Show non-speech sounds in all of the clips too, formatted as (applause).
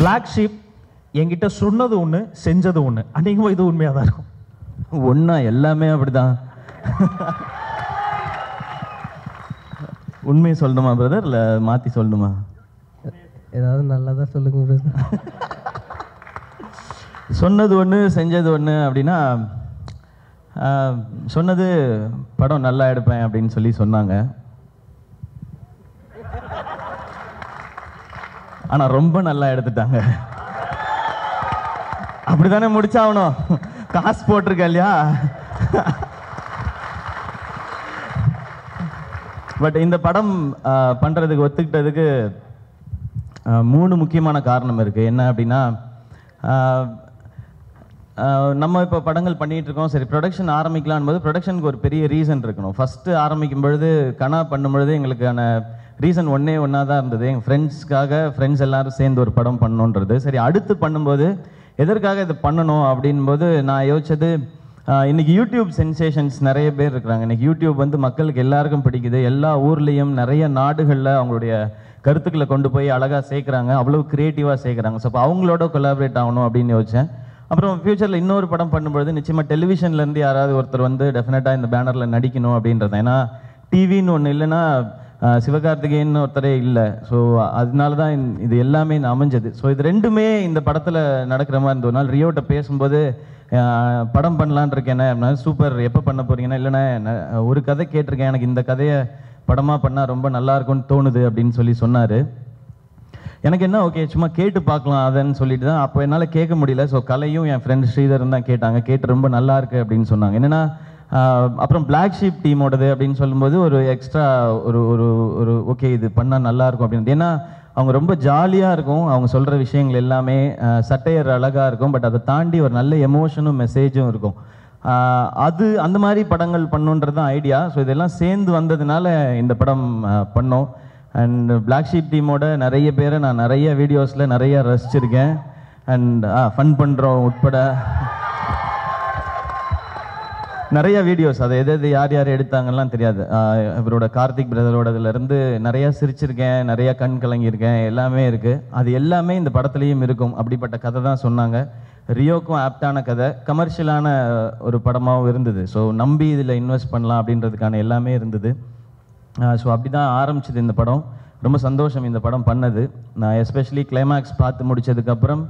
Black sheep என்கிட்ட சொன்னது ஒன்று செஞ்சது ஒன்று அநேகமாக இது உண்மையாக தான் இருக்கும். ஒன்றா எல்லாமே அப்படிதான். உண்மையை சொல்லணுமா பிரதர் இல்லை மாற்றி சொல்லணுமா? ஏதாவது நல்லதா சொல்லுங்க பிரதர் சொன்னது ஒன்று செஞ்சது ஒன்று அப்படின்னா சொன்னது படம் நல்லா எடுப்பேன் அப்படின்னு சொல்லி சொன்னாங்க. ஆனால் ரொம்ப நல்லா எடுத்துட்டாங்க. அப்படிதானே முடிச்சாகணும்? காசு போட்டிருக்க இல்லையா? பட் இந்த படம் பண்ணுறதுக்கு ஒத்துக்கிட்டதுக்கு மூணு முக்கியமான காரணம் இருக்குது என்ன அப்படின்னா நம்ம இப்போ படங்கள் பண்ணிகிட்டு இருக்கோம். சரி ப்ரொடக்ஷன் ஆரம்பிக்கலான் போது ப்ரொடக்ஷனுக்கு ஒரு பெரிய ரீசன் இருக்கணும். ஃபஸ்ட்டு ஆரம்பிக்கும் பொழுது கனா பண்ணும் பொழுது எங்களுக்கான ரீசன் ஒன்னே ஒன்றா தான் இருந்தது. எங்கள் ஃப்ரெண்ட்ஸ்க்காக ஃப்ரெண்ட்ஸ் எல்லாரும் சேர்ந்து ஒரு படம் பண்ணணுன்றது சரி அடுத்து பண்ணும்போது எதற்காக இது பண்ணணும் அப்படின்போது நான் யோசிச்சது இன்றைக்கி யூடியூப் சென்சேஷன்ஸ் நிறைய பேர் இருக்கிறாங்க. இன்றைக்கி யூடியூப் வந்து மக்களுக்கு எல்லாருக்கும் பிடிக்குது. எல்லா ஊர்லேயும் நிறைய நாடுகளில் அவங்களுடைய கருத்துக்களை கொண்டு போய் அழகாக சேர்க்குறாங்க. அவ்வளோ க்ரியேட்டிவாக சேர்க்குறாங்க. ஸோ அப்போ அவங்களோட கொலாபரேட் ஆகணும் அப்படின்னு யோசித்தேன் அப்புறம் ஃப்யூச்சரில் இன்னொரு படம் பண்ணும்பொழுது நிச்சயமாக டெலிவிஷன்லேருந்து யாராவது ஒருத்தர் வந்து டெஃபினட்டாக இந்த பேனரில் நடிக்கணும் அப்படின்றது. ஏன்னா டிவின்னு ஒன்று இல்லைன்னா சிவகார்த்திகேயன் ஒருத்தரே இல்லை. ஸோ அதனால தான் இது எல்லாமே அமைஞ்சது. ஸோ இது ரெண்டுமே இந்த படத்தில் நடக்கிற மாதிரி இருந்த ஒரு நாள் ரியோட்ட பேசும்போது படம் பண்ணலான் இருக்கேன் அப்படின்னா சூப்பர் எப்போ பண்ண போறீங்கன்னா இல்லைண்ணே நான் ஒரு கதை கேட்டிருக்கேன் எனக்கு இந்த கதையை படமாக பண்ணால் ரொம்ப நல்லா இருக்கும்னு தோணுது அப்படின்னு சொல்லி சொன்னார். எனக்கு என்ன ஓகே சும்மா கேட்டு பார்க்கலாம் அதன்னு சொல்லிட்டு தான் அப்போ என்னால் கேட்க முடியல. ஸோ கலையும் என் ஃப்ரெண்ட் ஸ்ரீதர் தான் கேட்டாங்க. கேட்டு ரொம்ப நல்லாயிருக்கு அப்படின்னு சொன்னாங்க. என்னென்னா அப்புறம் பிளாக் ஷீப் டீமோடது அப்படின்னு சொல்லும்போது ஒரு எக்ஸ்ட்ரா ஒரு ஒரு ஒரு ஓகே இது பண்ணால் நல்லாயிருக்கும் அப்படின்னு ஏன்னா அவங்க ரொம்ப ஜாலியாக இருக்கும். அவங்க சொல்கிற விஷயங்கள் எல்லாமே சட்டையர் அழகாக இருக்கும். பட் அதை தாண்டி ஒரு நல்ல எமோஷனும் மெசேஜும் இருக்கும். அது அந்த மாதிரி படங்கள் பண்ணுன்றது தான் ஐடியா ஸோ இதெல்லாம் சேர்ந்து வந்ததுனால இந்த படம் பண்ணோம். அண்ட் பிளாக் ஷீப் டீமோட நிறைய பேரை நான் நிறைய வீடியோஸில் நிறைய ரசிச்சிருக்கேன். அண்ட் ஃபன் பண்ணுறோம் உட்பட. நிறைய வீடியோஸ் அது எது எது யார் யார் எடுத்தாங்கலாம் தெரியாது. இவரோட கார்த்திக் பிரதரோடதுலேருந்து நிறைய சிரிச்சிருக்கேன் நிறைய கண் கலங்கியிருக்கேன் எல்லாமே இருக்குது அது எல்லாமே இந்த படத்துலையும் இருக்கும். அப்படிப்பட்ட கதை தான் சொன்னாங்க. ரியோக்கும் ஆப்டான கதை. கமர்ஷியலான ஒரு படமாகவும் இருந்தது. ஸோ நம்பி இதில் இன்வெஸ்ட் பண்ணலாம் அப்படின்றதுக்கான எல்லாமே இருந்தது. ஸோ அப்படி தான் ஆரம்பிச்சது இந்த படம். ரொம்ப சந்தோஷம் இந்த படம் பண்ணது. நான் எஸ்பெஷலி கிளைமேக்ஸ் பார்த்து முடிச்சதுக்கப்புறம்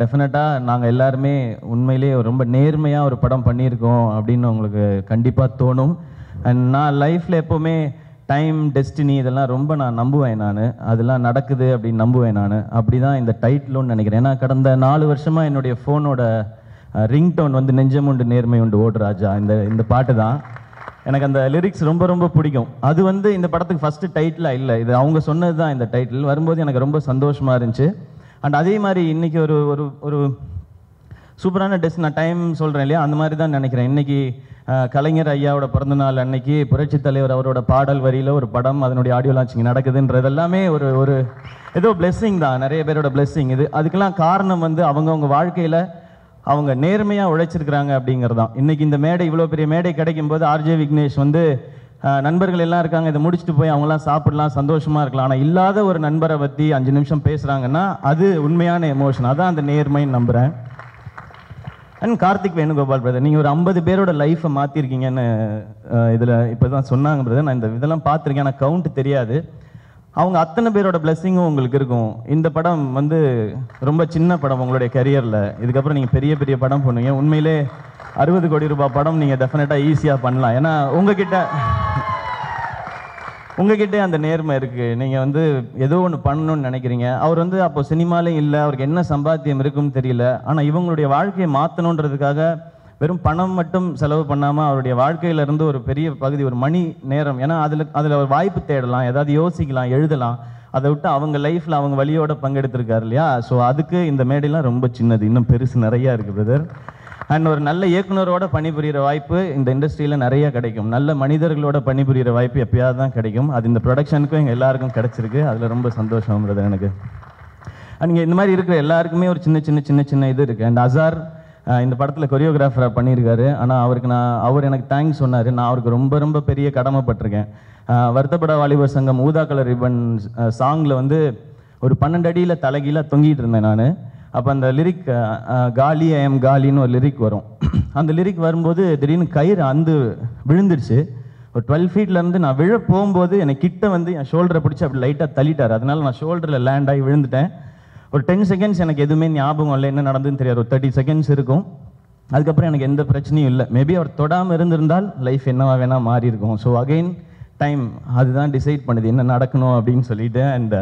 டெஃபினட்டாக நாங்கள் எல்லாருமே உண்மையிலேயே ரொம்ப நேர்மையாக ஒரு படம் பண்ணியிருக்கோம் அப்படின்னு உங்களுக்கு கண்டிப்பாக தோணும். அண்ட் நான் லைஃப்பில் எப்போவுமே டைம் டெஸ்டினி இதெல்லாம் ரொம்ப நான் நம்புவேன் நான். அதெல்லாம் நடக்குது அப்படின்னு நம்புவேன் நான். அப்படி தான் இந்த டைட்டிலும்னு நினைக்கிறேன். ஏன்னா கடந்த நாலு வருஷமாக என்னுடைய ஃபோனோட ரிங்டோன் வந்து நெஞ்சமுண்டு நேர்மை உண்டு ஓடுராஜா இந்த இந்த பாட்டு தான் எனக்கு அந்த லிரிக்ஸ் ரொம்ப ரொம்ப பிடிக்கும். அது வந்து இந்த படத்துக்கு ஃபஸ்ட்டு டைட்டிலாக இல்லை. இது அவங்க சொன்னது தான் இந்த டைட்டில் வரும்போது எனக்கு ரொம்ப சந்தோஷமாக இருந்துச்சு. அண்ட் அதே மாதிரி இன்றைக்கி ஒரு ஒரு ஒரு சூப்பரான டெஸ்ட் நான் டைம் சொல்கிறேன் இல்லையா? அந்த மாதிரி தான் நினைக்கிறேன். இன்றைக்கி கலைஞர் ஐயாவோட பிறந்தநாள் அன்னைக்கு புரட்சி தலைவர் அவரோட பாடல் வரியில் ஒரு படம் அதனுடைய ஆடியோ லான்ச்சிங் நடக்குதுன்றது எல்லாமே ஒரு ஒரு ஏதோ பிளெஸ்ஸிங் தான். நிறைய பேரோட பிளெஸ்ஸிங் இது. அதுக்கெல்லாம் காரணம் வந்து அவங்கவுங்க வாழ்க்கையில் அவங்க நேர்மையாக உழைச்சிருக்கிறாங்க அப்படிங்கிறது தான் இன்றைக்கி இந்த மேடை இவ்வளோ பெரிய மேடை கிடைக்கும் போது ஆர்ஜே விக்னேஷ் வந்து நண்பர்கள் எல்லாம் இருக்காங்க இதை முடிச்சுட்டு போய் அவங்களாம் சாப்பிடலாம் சந்தோஷமாக இருக்கலாம். ஆனால் இல்லாத ஒரு நண்பரை பற்றி அஞ்சு நிமிஷம் பேசுகிறாங்கன்னா அது உண்மையான எமோஷன் அதான் அந்த நேர்மைன்னு நம்புகிறேன் அண்ட் கார்த்திக் வேணுகோபால் பிரதர் நீங்கள் ஒரு ஐம்பது பேரோட லைஃப்பை மாற்றிருக்கீங்கன்னு இதில் இப்போ தான் சொன்னாங்க பிரதர் நான் இந்த இதெல்லாம் பார்த்துருக்கேன் ஆனால் கவுண்ட் தெரியாது. அவங்க அத்தனை பேரோட பிளெஸ்ஸிங்கும் உங்களுக்கு இருக்கும். இந்த படம் வந்து ரொம்ப சின்ன படம் உங்களுடைய கரியரில் இதுக்கப்புறம் நீங்கள் பெரிய பெரிய படம் பண்ணுவீங்க உண்மையிலே அறுபது கோடி ரூபாய் படம் நீங்கள் டெஃபினட்டாக ஈஸியாக பண்ணலாம். ஏன்னா உங்ககிட்ட உங்ககிட்ட அந்த நேர்மை இருக்குது நீங்கள் வந்து ஏதோ ஒன்று பண்ணணும்னு நினைக்கிறீங்க. அவர் வந்து அப்போ சினிமாலே இல்லை அவருக்கு என்ன சம்பாத்தியம் இருக்குன்னு தெரியல. ஆனால் இவங்களுடைய வாழ்க்கையை மாற்றணுன்றதுக்காக வெறும் பணம் மட்டும் செலவு பண்ணாமல் அவருடைய வாழ்க்கையில இருந்து ஒரு பெரிய பகுதி ஒரு மணி நேரம். ஏன்னா அதில் அதில் ஒரு வாய்ப்பு தேடலாம் ஏதாவது யோசிக்கலாம் எழுதலாம். அதை விட்டு அவங்க லைஃப்பில் அவங்க வழியோட பங்கெடுத்திருக்காரு இல்லையா? ஸோ அதுக்கு இந்த மேடைலாம் ரொம்ப சின்னது. இன்னும் பெருசு நிறையா இருக்குது பிரதர் அண்ட் ஒரு நல்ல இயக்குனரோட பணிபுரிகிற வாய்ப்பு இந்த இண்டஸ்ட்ரியில் நிறைய கிடைக்கும். நல்ல மனிதர்களோட பணிபுரிகிற வாய்ப்பு எப்பயாவது தான் கிடைக்கும். அது இந்த ப்ரொடக்ஷனுக்கும் எங்கள் எல்லாருக்கும் கிடைச்சிருக்கு. அதில் ரொம்ப சந்தோஷம் எனக்கு. நீங்கள் இந்த மாதிரி இருக்கிற எல்லாருக்குமே ஒரு சின்ன சின்ன சின்ன சின்ன இது இருக்குது அண்ட் அசார் இந்த படத்தில் கொரியோகிராஃபராக பண்ணியிருக்காரு. ஆனால் அவருக்கு நான் அவர் எனக்கு தேங்க்ஸ் சொன்னார். நான் அவருக்கு ரொம்ப ரொம்ப பெரிய கடமைப்பட்டிருக்கேன். வருத்தப்பட வாலிபர் சங்கம் ஊதா கலர் ரிபன் சாங்கில் வந்து ஒரு பன்னெண்டு அடியில் தலைகீழாக தொங்கிட்டு இருந்தேன் நான். அப்போ அந்த லிரிக் காலி ஐ எம் காலின்னு ஒரு லிரிக் வரும். அந்த லிரிக் வரும்போது திடீர்னு கயிறு அந்து விழுந்துருச்சு. ஒரு டுவெல் ஃபீட்லேருந்து நான் விழ போகும்போது எனக்கு கிட்ட வந்து என் ஷோல்டரை பிடிச்சி அப்படி லைட்டாக தள்ளிட்டார். அதனால நான் ஷோல்டரில் லேண்ட் ஆகி விழுந்துட்டேன். ஒரு டென் செகண்ட்ஸ் எனக்கு எதுவுமே ஞாபகம் இல்லை என்ன நடந்ததுன்னு தெரியாது. ஒரு தேர்ட்டி செகண்ட்ஸ் இருக்கும். அதுக்கப்புறம் எனக்கு எந்த பிரச்சனையும் இல்லை. மேபி அவர் தொடாமல் இருந்திருந்தால் லைஃப் என்னவா வேணால் மாறி இருக்கும் ஸோ அகைன் டைம் அதுதான் டிசைட் பண்ணுது. என்ன நடக்கணும் அப்படின்னு சொல்லிட்டு அண்ட்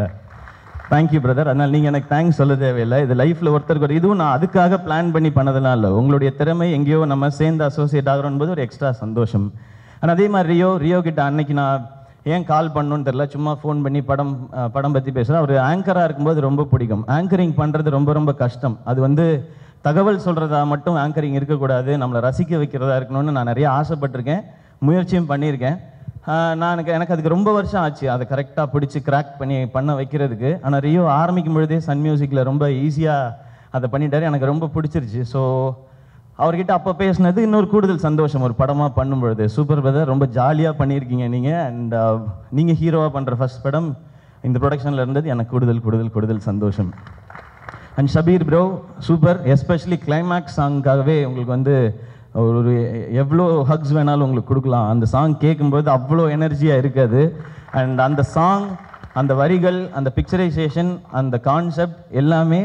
தேங்க்யூ பிரதர் அதனால் நீங்கள் எனக்கு தேங்க்ஸ் சொல்ல தேவையில்லை. இது லைஃப்பில் ஒருத்தருக்கு ஒரு இதுவும் நான் அதுக்காக பிளான் பண்ணி பண்ணதெல்லாம் இல்லை. உங்களுடைய திறமை எங்கேயோ நம்ம சேர்ந்து அசோசியேட் ஆகிறோம் போது ஒரு எக்ஸ்ட்ரா சந்தோஷம். ஆனால் அதே மாதிரி ரியோ ரியோ கிட்ட அன்னைக்கு நான் ஏன் கால் பண்ணணும்னு தெரில சும்மா ஃபோன் பண்ணி படம் படம் பற்றி பேசுகிறேன் அவர் ஆங்கராக இருக்கும்போது ரொம்ப பிடிக்கும். ஆங்கரிங் பண்ணுறது ரொம்ப ரொம்ப கஷ்டம். அது வந்து தகவல் சொல்கிறதா மட்டும் ஆங்கரிங் இருக்கக்கூடாது. நம்மளை ரசிக்க வைக்கிறதா இருக்கணும்னு நான் நிறைய ஆசைப்பட்டிருக்கேன். முயற்சியும் பண்ணியிருக்கேன். நான் எனக்கு அதுக்கு ரொம்ப வருஷம் ஆச்சு. அதை கரெக்டாக பிடிச்சி கிராக் பண்ணி பண்ண வைக்கிறதுக்கு. ஆனால் ரியோ ஆரம்பிக்கும் பொழுதே சன் மியூசிக்கில் ரொம்ப ஈஸியாக அதை பண்ணிட்டார். எனக்கு ரொம்ப பிடிச்சிருச்சு. ஸோ அவர்கிட்ட அப்போ பேசினது இன்னொரு கூடுதல் சந்தோஷம். ஒரு படமாக பண்ணும் பொழுது. சூப்பர் பிரதர் ரொம்ப ஜாலியாக பண்ணியிருக்கீங்க நீங்கள் அண்ட் uh, நீங்கள் ஹீரோவாக பண்ணுற ஃபர்ஸ்ட் படம். இந்த ப்ரொடக்ஷனில் இருந்தது எனக்கு கூடுதல் கூடுதல் கூடுதல் சந்தோஷம். And Shabir bro super especially climax சாங்காகவே உங்களுக்கு வந்து ஒரு ஒரு எவ்வளோ ஹக்ஸ் வேணாலும் உங்களுக்கு கொடுக்கலாம். அந்த சாங் கேட்கும்போது அவ்வளோ எனர்ஜியாக இருக்காது. அண்ட் அந்த சாங் அந்த வரிகள் அந்த பிக்சரைசேஷன் அந்த கான்செப்ட் எல்லாமே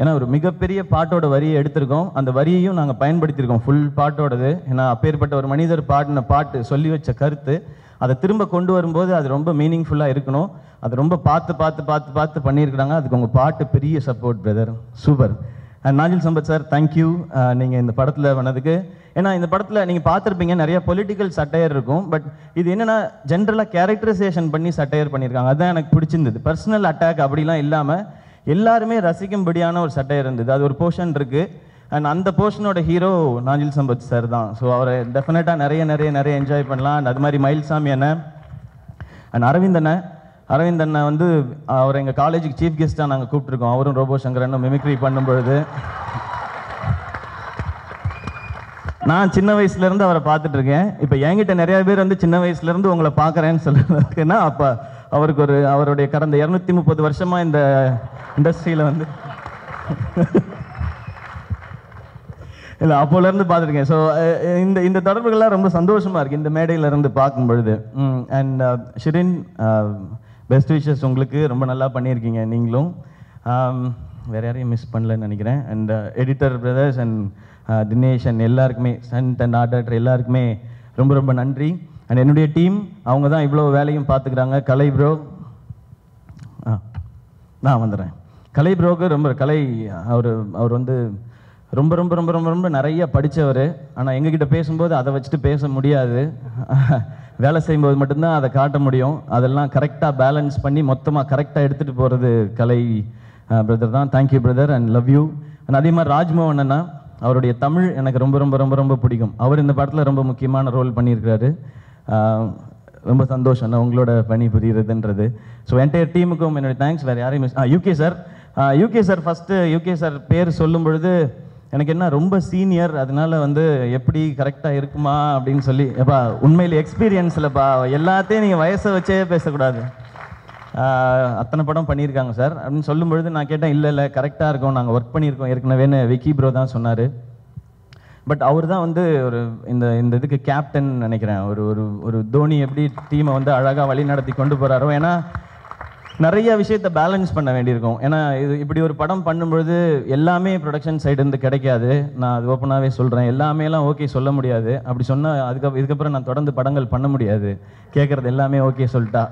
ஏன்னா ஒரு மிகப்பெரிய பாட்டோட வரியை எடுத்திருக்கோம். அந்த வரியையும் நாங்கள் பயன்படுத்தியிருக்கோம். ஃபுல் பாட்டோடது. ஏன்னா அப்பேற்பட்ட ஒரு மனிதர் பாடின பாட்டு சொல்லி வச்ச கருத்து அதை திரும்ப கொண்டு வரும்போது அது ரொம்ப மீனிங்ஃபுல்லாக இருக்கணும். அது ரொம்ப பார்த்து பார்த்து பார்த்து பார்த்து பண்ணியிருக்கிறாங்க. அதுக்கு உங்கள் பாட்டு பெரிய support brother super and Nanjil Sampath sir thank you நீங்கள் இந்த படத்தில் வந்ததுக்கு. ஏன்னா இந்த படத்தில் நீங்கள் பார்த்துருப்பீங்க நிறைய பொலிட்டிக்கல் சட்டையர் இருக்கும். பட் இது என்னென்னா ஜென்ரலாக கேரக்டரைசேஷன் பண்ணி சட்டையர் பண்ணியிருக்காங்க அதுதான் எனக்கு பிடிச்சிருந்தது. பர்சனல் அட்டாக் அப்படிலாம் இல்லாமல் எல்லாருமே ரசிக்கும்படியான ஒரு சட்டையர் இருந்தது. அது ஒரு போர்ஷன் இருக்குது அண்ட் அந்த போர்ஷனோட ஹீரோ நாஞ்சில் சம்பத் சார் தான். ஸோ அவரை டெஃபினட்டாக நிறைய நிறைய நிறைய என்ஜாய் பண்ணலாம். அண்ட் அது மாதிரி மயில்சாமி அண்ணன் அண்ட் அரவிந்த் அரவிந்த் அண்ணன் வந்து அவர் எங்கள் காலேஜுக்கு சீஃப் கெஸ்ட்டாக நாங்கள் கூப்பிட்ருக்கோம் அவரும் ரோபோ சங்கர் மிமிக்ரி பண்ணும் பொழுது நான் சின்ன வயசுலேருந்து அவரை பார்த்துட்ருக்கேன் இப்போ என்கிட்ட நிறையா பேர் வந்து சின்ன வயசுலேருந்து உங்களை பார்க்குறேன்னு சொல்லுறதுக்குன்னா அப்போ அவருக்கு ஒரு அவருடைய கடந்த இரநூத்தி முப்பது வருஷமாக இந்த இண்டஸ்ட்ரியில் வந்து. இல்லை அப்போலேருந்து பார்த்துருக்கேன். ஸோ இந்த இந்த தொடர்புகள்லாம் ரொம்ப சந்தோஷமாக இருக்குது இந்த மேடையிலேருந்து பார்க்கும் பொழுது அண்ட் ஷிரின் பெஸ்ட் விஷஸ் உங்களுக்கு. ரொம்ப நல்லா பண்ணியிருக்கீங்க நீங்களும். வேறு யாரையும் மிஸ் பண்ணலன்னு நினைக்கிறேன். And editor brothers and Dinesh and எல்லாருக்குமே சன் அண்ட் ஆர்டர் எல்லாருக்குமே ரொம்ப ரொம்ப நன்றி. அண்ட் என்னுடைய டீம் அவங்க தான் இவ்வளோ வேலையும் பார்த்துக்கிறாங்க. கலை ப்ரோ ஆ நான் வந்துடுறேன். கலை ப்ரோக்கு ரொம்ப கலை அவர் அவர் வந்து ரொம்ப ரொம்ப ரொம்ப ரொம்ப ரொம்ப நிறைய படித்தவர் ஆனால் எங்ககிட்ட பேசும்போது அதை வச்சுட்டு பேச முடியாது. (laughs) வேலை செய்யும்போது மட்டும்தான் அதை காட்ட முடியும். அதெல்லாம் கரெக்டாக பேலன்ஸ் பண்ணி மொத்தமாக கரெக்டாக எடுத்துகிட்டு போகிறது கலை பிரதர் தான். Thank you brother and love you and அதே மாதிரி ராஜ்மோகன் அண்ணா அவருடைய தமிழ் எனக்கு ரொம்ப ரொம்ப ரொம்ப ரொம்ப பிடிக்கும். அவர் இந்த படத்தில் ரொம்ப முக்கியமான ரோல் பண்ணியிருக்கிறாரு. ரொம்ப சந்தோஷம் நான் உங்களோட பணி புரியுறதுன்றது. ஸோ என்டையர் டீமுக்கும் என்னுடைய தேங்க்ஸ் வேறு யாரையும் miss UK sir UK sir first UK sir பேர் சொல்லும் பொழுது எனக்கு என்ன ரொம்ப சீனியர் அதனால வந்து எப்படி கரெக்டாக இருக்குமா அப்படின்னு சொல்லி எப்பா உண்மையில் எக்ஸ்பீரியன்ஸ்லப்பா எல்லாத்தையும் நீங்கள் வயசை வச்சே பேசக்கூடாது. அத்தனை படம் பண்ணியிருக்காங்க சார். அப்படின்னு சொல்லும் பொழுது நான் கேட்டேன் இல்லை இல்லை கரெக்டாக இருக்கும். நாங்கள் ஒர்க் பண்ணியிருக்கோம் ஏற்கனவேன்னு விக்கி ப்ரோ தான் சொன்னார். பட் அவர் தான் வந்து ஒரு இந்த இந்த இதுக்கு கேப்டன் நினைக்கிறேன். ஒரு ஒரு ஒரு தோனி எப்படி டீமை வந்து அழகாக வழி நடத்தி கொண்டு போகிறாரோ ஏன்னா நிறைய விஷயத்த பேலன்ஸ் பண்ண வேண்டியிருக்கும். ஏன்னா இது இப்படி ஒரு படம் பண்ணும்பொழுது எல்லாமே ப்ரொடக்ஷன் சைடு கிடைக்காது. நான் அது ஓப்பனாகவே சொல்கிறேன் எல்லாமேலாம் ஓகே சொல்ல முடியாது. அப்படி சொன்னால் அதுக்கு இதுக்கப்புறம் நான் தொடர்ந்து படங்கள் பண்ண முடியாது. கேட்குறது எல்லாமே ஓகே சொல்லிட்டா.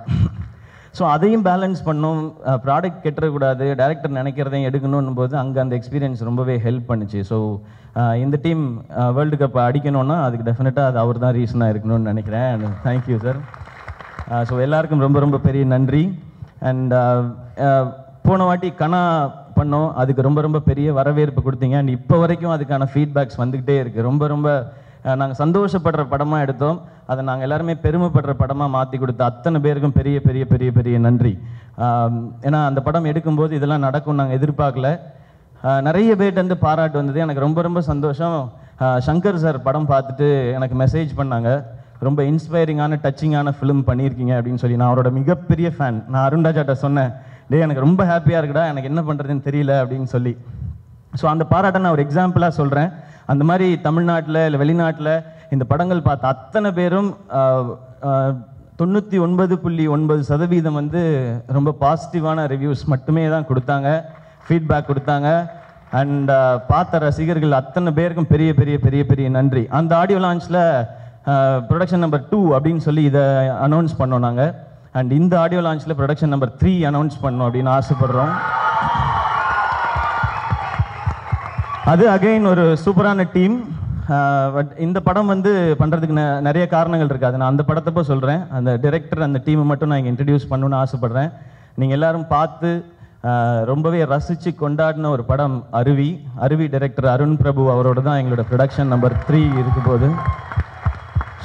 ஸோ அதையும் பேலன்ஸ் பண்ணும். ப்ராடக்ட் கெட்டுறக்கூடாது. டேரக்டர் நினைக்கிறதையும் எடுக்கணும் போது அங்கே அந்த எக்ஸ்பீரியன்ஸ் ரொம்பவே ஹெல்ப் பண்ணுச்சு. ஸோ இந்த டீம் வேர்ல்டு கப் அடிக்கணும்னா அதுக்கு டெஃபினட்டாக அது அவர் தான் ரீசனாக இருக்கணும்னு நினைக்கிறேன். தேங்க்யூ சார் ஸோ எல்லாருக்கும் ரொம்ப ரொம்ப பெரிய நன்றி. அண்ட் uh, uh, போன வாட்டி கனா பண்ணோம். அதுக்கு ரொம்ப ரொம்ப பெரிய வரவேற்பு கொடுத்தீங்க. அண்ட் இப்போ வரைக்கும் அதுக்கான ஃபீட்பேக்ஸ் வந்துக்கிட்டே இருக்குது ரொம்ப ரொம்ப நாங்கள் சந்தோஷப்படுற படமாக எடுத்தோம். அதை நாங்கள் எல்லாருமே பெருமைப்படுற படமாக மாற்றி கொடுத்த அத்தனை பேருக்கும் பெரிய பெரிய பெரிய பெரிய நன்றி. ஏன்னா அந்த படம் எடுக்கும்போது இதெல்லாம் நடக்கும் நாங்கள் எதிர்பார்க்கல. நிறைய பேர்ட்ட வந்து பாராட்டு வந்தது. எனக்கு ரொம்ப ரொம்ப சந்தோஷம். சங்கர் சார் படம் பார்த்துட்டு எனக்கு மெசேஜ் பண்ணாங்க. ரொம்ப இன்ஸ்பைரிங்கான டச்சிங்கான ஃபிலிம் பண்ணியிருக்கீங்க அப்படின்னு சொல்லி நான் அவரோட மிகப்பெரிய ஃபேன் நான் அருண்ராஜாட்ட சொன்னேன் டே எனக்கு ரொம்ப ஹாப்பியாக இருக்குடா எனக்கு என்ன பண்ணுறதுன்னு தெரியல அப்படின்னு சொல்லி. ஸோ அந்த பாராட்டை நான் ஒரு எக்ஸாம்பிளாக சொல்கிறேன் அந்த மாதிரி தமிழ்நாட்டில் இல்லை வெளிநாட்டில் இந்த படங்கள் பார்த்த அத்தனை பேரும் தொண்ணூற்றி ஒன்பது புள்ளி ஒன்பது சதவீதம் வந்து ரொம்ப பாசிட்டிவான ரிவ்யூஸ் மட்டுமே தான் கொடுத்தாங்க ஃபீட்பேக் கொடுத்தாங்க. அண்ட் பார்த்த ரசிகர்கள் அத்தனை பேருக்கும் பெரிய பெரிய பெரிய பெரிய நன்றி. அந்த ஆடியோ லான்ச்சில் ப்ரொடக்ஷன் நம்பர் டூ அப்படின்னு சொல்லி இதை அனௌன்ஸ் பண்ணோம் நாங்கள் அண்ட் இந்த ஆடியோ லான்ச்சில் ப்ரொடக்ஷன் நம்பர் த்ரீ அனௌன்ஸ் பண்ணோம் அப்படின்னு ஆசைப்படுறோம். அது அகைன் ஒரு சூப்பரான டீம் பட் இந்த படம் வந்து பண்ணுறதுக்கு நிறைய காரணங்கள் இருக்குது அது நான் அந்த படத்தப்போ சொல்கிறேன் அந்த டிரெக்டர் அந்த டீமை மட்டும் நான் இங்கே இன்ட்ரடியூஸ் பண்ணணும்னு ஆசைப்பட்றேன். நீங்கள் எல்லோரும் பார்த்து ரொம்பவே ரசித்து கொண்டாடின ஒரு படம் அருவி. அருவி டைரக்டர் அருண் பிரபு அவரோட தான் எங்களோட ப்ரொடக்ஷன் நம்பர் த்ரீ இருக்கும் போது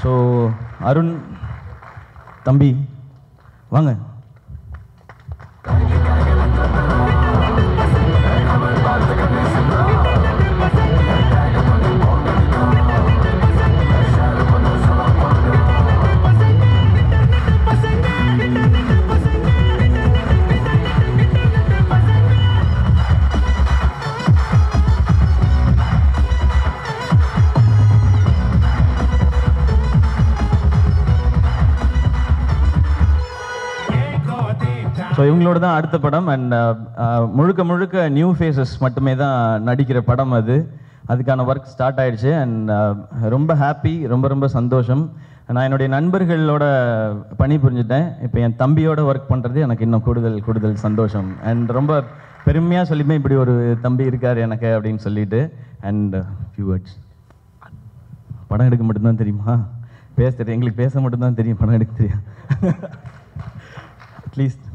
ஸோ அருண் தம்பி வாங்க. ஸோ இவங்களோட தான் அடுத்த படம். அண்ட் uh, uh, முழுக்க முழுக்க நியூ ஃபேஸஸ் மட்டுமே தான் நடிக்கிற படம் அது. அதுக்கான ஒர்க் ஸ்டார்ட் ஆயிடுச்சு. அண்ட் uh, ரொம்ப ஹாப்பி ரொம்ப ரொம்ப சந்தோஷம். நான் என்னுடைய நண்பர்களோட பணி புரிஞ்சுட்டேன். இப்போ என் தம்பியோட ஒர்க் பண்ணுறது எனக்கு இன்னும் கூடுதல் கூடுதல் சந்தோஷம். அண்ட் ரொம்ப பெருமையாக சொல்லிப்பேன் இப்படி ஒரு தம்பி இருக்கார் எனக்கு அப்படின்னு சொல்லிட்டு. அண்ட் ஃபியூ வேர்ட்ஸ் படம் எடுக்க மட்டும்தான் தெரியுமா? பேச தெரியும். எங்களுக்கு பேச மட்டும்தான் தெரியும். படம் எடுக்க தெரியும் அட்லீஸ்ட் (laughs)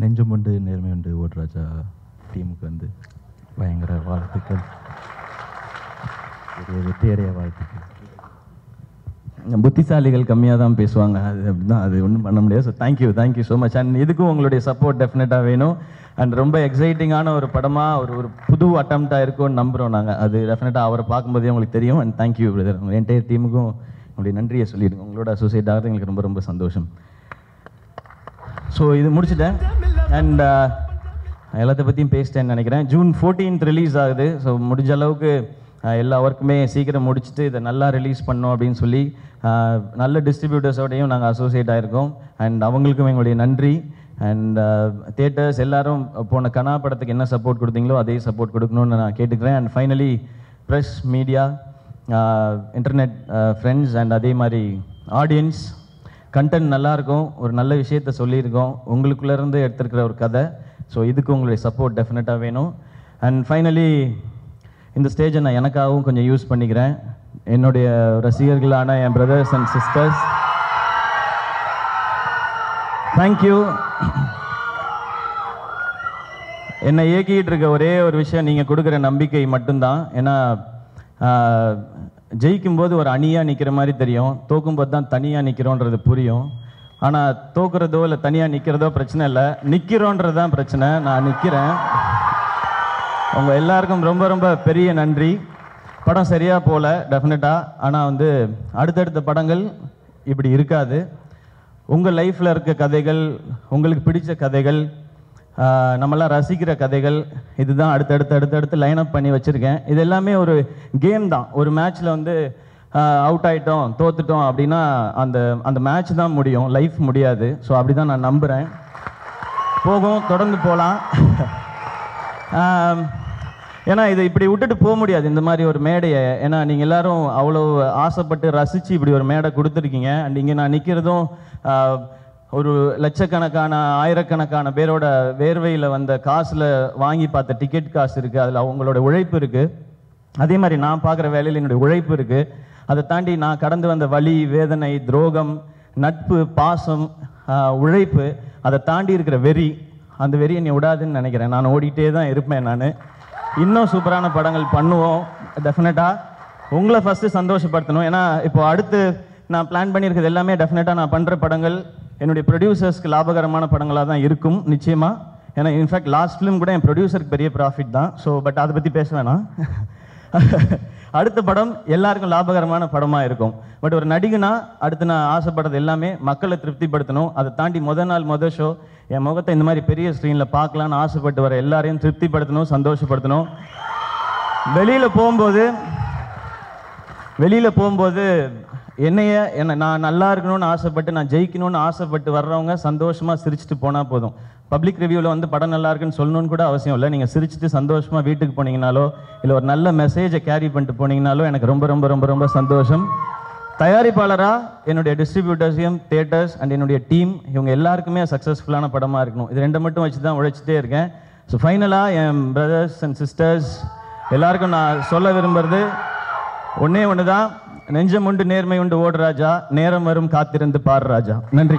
நெஞ்சமுண்டு நேர்மையுண்டு ஓட்ராஜா டீமுக்கு வந்து பயங்கர வாழ்த்துக்கள். பெரிய வெற்றியடைய வாழ்த்துக்கள். புத்திசாலிகள் கம்மியாக தான் பேசுவாங்க. அது அப்படிதான் அது ஒன்றும் பண்ண முடியாது. So thank you thank you so much and இதுக்கும் உங்களுடைய சப்போர்ட் டெஃபினட்டாக வேணும். அண்ட் ரொம்ப எக்ஸைட்டிங்கான ஒரு படமாக ஒரு ஒரு புது அட்டம்ப்டாக இருக்கும்னு நம்புகிறோம் நாங்கள் அது டெஃபினட்டாக அவரை பார்க்கும்போதே உங்களுக்கு தெரியும். அண்ட் தேங்க்யூ பிரதர் உங்கள் என்டையர் டீமுக்கும் உங்களுடைய நன்றியை சொல்லிடுங்க. உங்களோட அசோசியேட் ஆகிறது எங்களுக்கு ரொம்ப ரொம்ப சந்தோஷம். ஸோ இது முடிச்சுட்டேன். அண்ட் uh, எல்லாத்த பற்றியும் பேசிட்டேன்னு நினைக்கிறேன். ஜூன் 14th ரிலீஸ் ஆகுது. ஸோ முடிஞ்ச அளவுக்கு uh, எல்லா ஒர்க்குமே சீக்கிரம் முடிச்சுட்டு இதை நல்லா ரிலீஸ் பண்ணோம் அப்படின்னு சொல்லி uh, நல்ல டிஸ்ட்ரிபியூட்டர்ஸோடையும் நாங்கள் அசோசியேட் ஆகிருக்கோம் அண்ட் அவங்களுக்கும் எங்களுடைய நன்றி. அண்ட் தேட்டர்ஸ் எல்லாரும் போன கனா படத்துக்கு என்ன சப்போர்ட் கொடுத்தீங்களோ அதே சப்போர்ட் கொடுக்கணும்னு நான் கேட்டுக்கிறேன். And finally press media internet friends and அதே மாதிரி ஆடியன்ஸ் கண்டென்ட் நல்லா இருக்கும் ஒரு நல்ல விஷயத்த சொல்லியிருக்கோம். உங்களுக்குள்ளேருந்து எடுத்திருக்கிற ஒரு கதை. ஸோ இதுக்கு உங்களுடைய சப்போர்ட் டெஃபினட்டாக வேணும். அண்ட் ஃபைனலி இந்த ஸ்டேஜை நான் எனக்காகவும் கொஞ்சம் யூஸ் பண்ணிக்கிறேன். என்னுடைய ரசிகர்களான என் brothers and sisters thank you என்னை இயக்கிட்டு இருக்க ஒரே ஒரு விஷயம் நீங்கள் கொடுக்குற நம்பிக்கை மட்டும்தான். ஏன்னா ஜெயிக்கும் போது ஒரு அணியாக நிற்கிற மாதிரி தெரியும். தோக்கும்போது தான் தனியாக நிற்கிறோன்றது புரியும். ஆனால் தோக்குறதோ இல்லை தனியாக நிற்கிறதோ பிரச்சனை இல்லை. நிற்கிறோன்றது தான் பிரச்சனை. நான் நிற்கிறேன் உங்கள் எல்லாருக்கும் ரொம்ப ரொம்ப பெரிய நன்றி. படம் சரியாக போல டெஃபினட்டாக ஆனால் வந்து அடுத்தடுத்த படங்கள் இப்படி இருக்காது. உங்கள் லைஃப்பில் இருக்க கதைகள் உங்களுக்கு பிடித்த கதைகள் நம்மளாம் நம்மெல்லாம் ரசிக்கிற கதைகள் இதுதான் அடுத்தடுத்து அடுத்தடுத்து லைன் அப் பண்ணி வச்சுருக்கேன். இது எல்லாமே ஒரு கேம் தான். ஒரு மேட்ச்சில் வந்து அவுட் ஆகிட்டோம் தோத்துட்டோம் அப்படின்னா அந்த அந்த மேட்ச் தான் முடியும். லைஃப் முடியாது. ஸோ அப்படி தான் நான் நம்புகிறேன் போகும் தொடர்ந்து போகலாம் ஏன்னா இதை இப்படி விட்டுட்டு போக முடியாது. இந்த மாதிரி ஒரு மேடையை. ஏன்னா நீங்கள் எல்லாரும் அவ்வளோ ஆசைப்பட்டு ரசித்து இப்படி ஒரு மேடை கொடுத்துருக்கீங்க. அண்ட் இங்கே நான் நிற்கிறதும் ஒரு லட்சக்கணக்கான ஆயிரக்கணக்கான பேரோட வேர்வையில் வந்த காசில் வாங்கி பார்த்த டிக்கெட் காசு இருக்குது அதில் அவங்களோட உழைப்பு இருக்குது அதே மாதிரி நான் பார்க்குற வேலையில் என்னுடைய உழைப்பு இருக்குது அதை தாண்டி நான் கடந்து வந்த வலி வேதனை துரோகம் நட்பு பாசம் உழைப்பு அதை தாண்டி இருக்கிற வெறி அந்த வெறி என்னை விடாதுன்னு நினைக்கிறேன். நான் ஓடிட்டே தான் இருப்பேன் நான். இன்னும் சூப்பரான படங்கள் பண்ணுவோம் டெஃபினட்டாக உங்களை ஃபஸ்ட்டு சந்தோஷப்படுத்தணும். ஏன்னா இப்போ அடுத்து நான் பிளான் பண்ணியிருக்கிறது எல்லாமே டெஃபினட்டாக நான் பண்ணுற படங்கள். என்னுடைய ப்ரொடியூசர்ஸ்க்கு லாபகரமான படங்களாக தான் இருக்கும் நிச்சயமாக ஏன்னா இன்ஃபேக்ட் லாஸ்ட் ஃபிலிம் கூட என் ப்ரொடியூசருக்கு பெரிய ப்ராஃபிட் தான். ஸோ பட் அதை பற்றி பேச வேணாம். (laughs) அடுத்த படம் எல்லாருக்கும் லாபகரமான படமாக இருக்கும். பட் ஒரு நடிகனா அடுத்து நான் ஆசைப்படுறது எல்லாமே மக்களை திருப்திப்படுத்தணும். அதை தாண்டி முத நாள் முத ஷோ என் முகத்தை இந்த மாதிரி பெரிய ஸ்க்ரீனில் பார்க்கலான்னு ஆசைப்பட்டு வர எல்லாரையும் திருப்திப்படுத்தணும் சந்தோஷப்படுத்தணும். வெளியில் போகும்போது வெளியில் போகும்போது என்னைய என்ன நான் நல்லா இருக்கணும்னு ஆசைப்பட்டு நான் ஜெயிக்கணும்னு ஆசைப்பட்டு வர்றவங்க சந்தோஷமாக சிரிச்சுட்டு போனால் போதும். பப்ளிக் ரிவ்யூவில் வந்து படம் நல்லா இருக்குன்னு சொல்லணும்னு கூட அவசியம் இல்லை. நீங்கள் சிரிச்சுட்டு சந்தோஷமாக வீட்டுக்கு போனீங்கனாலோ இல்லை ஒரு நல்ல மெசேஜை கேரி பண்ணிட்டு போனீங்கனாலோ எனக்கு ரொம்ப ரொம்ப ரொம்ப ரொம்ப சந்தோஷம். தயாரிப்பாளராக என்னுடைய டிஸ்ட்ரிபியூட்டர்ஸையும் தியேட்டர்ஸ் அண்ட் என்னுடைய டீம் இவங்க எல்லாருக்குமே சக்ஸஸ்ஃபுல்லான படமாக இருக்கணும். இது ரெண்டு மட்டும் வச்சு தான் உழைச்சிட்டே இருக்கேன். ஸோ ஃபைனலாக என் பிரதர்ஸ் அண்ட் சிஸ்டர்ஸ் எல்லாருக்கும் நான் சொல்ல விரும்புறது ஒன்றே ஒன்று தான் நெஞ்சம் உண்டு நேர்மை உண்டு ஓடு ராஜா. நேரம் வரும் காத்திருந்து பாரு ராஜா. நன்றி.